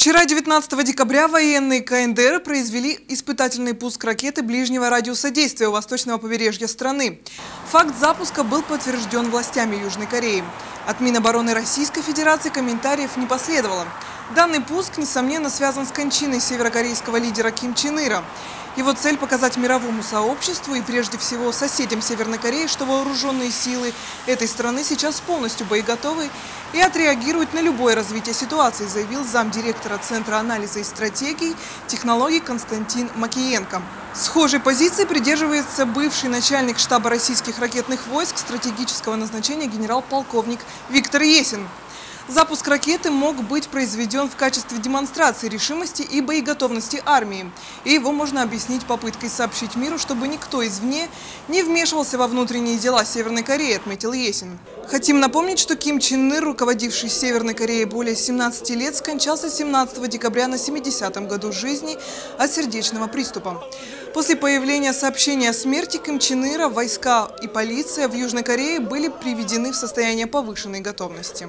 Вчера, 19 декабря, военные КНДР произвели испытательный пуск ракеты ближнего радиуса действия у восточного побережья страны. Факт запуска был подтвержден властями Южной Кореи. От Минобороны Российской Федерации комментариев не последовало. Данный пуск, несомненно, связан с кончиной северокорейского лидера Ким Чен Ира. Его цель – показать мировому сообществу и прежде всего соседям Северной Кореи, что вооруженные силы этой страны сейчас полностью боеготовы и отреагируют на любое развитие ситуации, заявил замдиректора Центра анализа и стратегий технологий Константин Макиенко. Схожей позиции придерживается бывший начальник штаба российских ракетных войск стратегического назначения генерал-полковник Виктор Есин. Запуск ракеты мог быть произведен в качестве демонстрации решимости и боеготовности армии. И его можно объяснить попыткой сообщить миру, чтобы никто извне не вмешивался во внутренние дела Северной Кореи, отметил Есин. Хотим напомнить, что Ким Чен Ир, руководивший Северной Кореей более 17 лет, скончался 17 декабря на 70-м году жизни от сердечного приступа. После появления сообщения о смерти Ким Чен Ира войска и полиция в Южной Корее были приведены в состояние повышенной готовности.